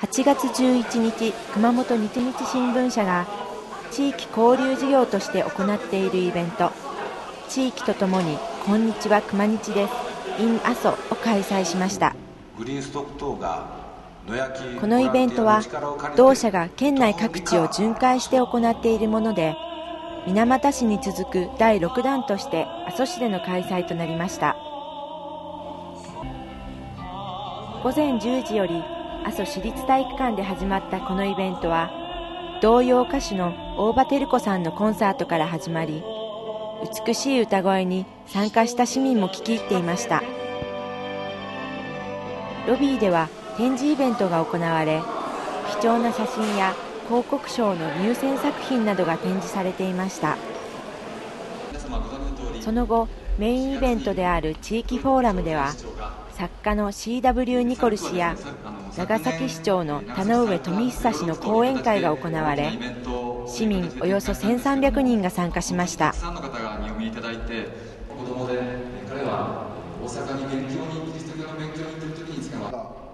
8月11日、熊本日日新聞社が地域交流事業として行っているイベント、地域とともに、こんにちは熊日です、in 阿蘇を開催しました。このイベントは、同社が県内各地を巡回して行っているもので、水俣市に続く第6弾として阿蘇市での開催となりました。午前10時より阿蘇市立体育館で始まったこのイベントは童謡歌手の大場照子さんのコンサートから始まり美しい歌声に参加した市民も聞き入っていましたロビーでは展示イベントが行われ貴重な写真や広告賞の入選作品などが展示されていましたその後メインイベントである地域フォーラムでは作家の C.W. ニコル氏や長崎市長の田上富久氏の講演会が行われ市民およそ1300人が参加しました。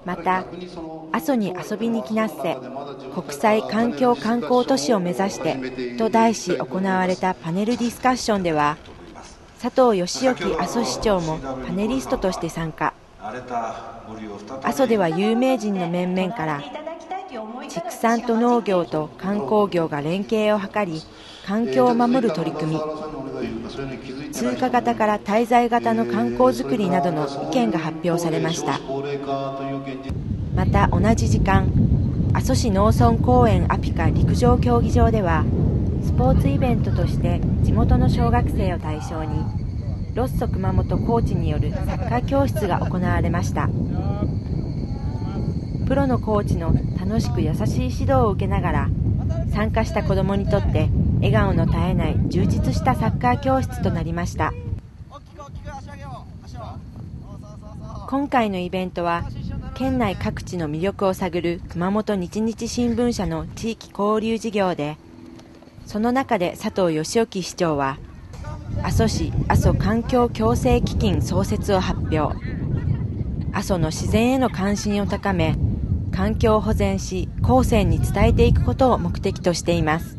また阿蘇に遊びに来なっせ国際環境観光都市を目指してと題し行われたパネルディスカッションでは佐藤義興阿蘇市長もパネリストとして参加。阿蘇では有名人の面々から畜産と農業と観光業が連携を図り環境を守る取り組み通過型から滞在型の観光づくりなどの意見が発表されました。また同じ時間阿蘇市農村公園アピカ陸上競技場ではスポーツイベントとして地元の小学生を対象にロッソ熊本コーチによるサッカー教室が行われました。プロのコーチの楽しく優しい指導を受けながら参加した子どもにとって笑顔の絶えない充実したサッカー教室となりました。今回のイベントは県内各地の魅力を探る熊本日日新聞社の地域交流事業でその中で佐藤義興市長は阿蘇市阿蘇環境共生基金創設を発表阿蘇の自然への関心を高め環境を保全し後世に伝えていくことを目的としています